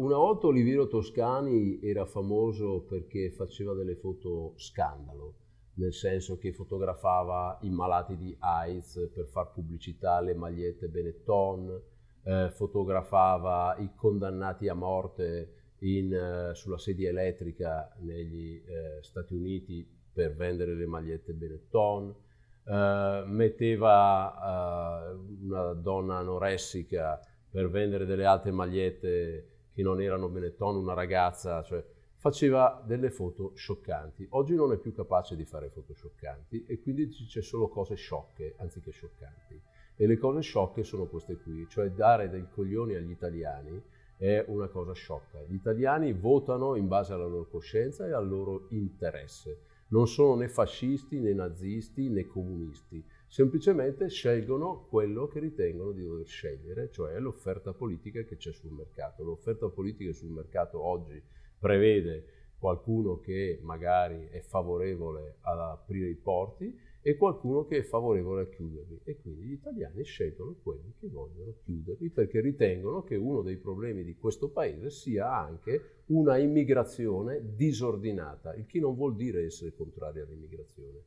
Una volta Oliviero Toscani era famoso perché faceva delle foto scandalo, nel senso che fotografava i malati di AIDS per far pubblicità alle magliette Benetton, eh, fotografava i condannati a morte in, eh, sulla sedia elettrica negli eh, Stati Uniti per vendere le magliette Benetton, eh, metteva eh, una donna anoressica per vendere delle altre magliette che non erano Benetton, una ragazza, cioè faceva delle foto scioccanti. Oggi non è più capace di fare foto scioccanti e quindi c'è solo cose sciocche anziché scioccanti. E le cose sciocche sono queste qui, cioè dare dei coglioni agli italiani è una cosa sciocca. Gli italiani votano in base alla loro coscienza e al loro interesse. Non sono né fascisti né nazisti né comunisti semplicemente scelgono quello che ritengono di dover scegliere, cioè l'offerta politica che c'è sul mercato. L'offerta politica sul mercato oggi prevede qualcuno che magari è favorevole ad aprire i porti e qualcuno che è favorevole a chiuderli e quindi gli italiani scelgono quelli che vogliono chiuderli perché ritengono che uno dei problemi di questo paese sia anche una immigrazione disordinata, il che non vuol dire essere contrari all'immigrazione,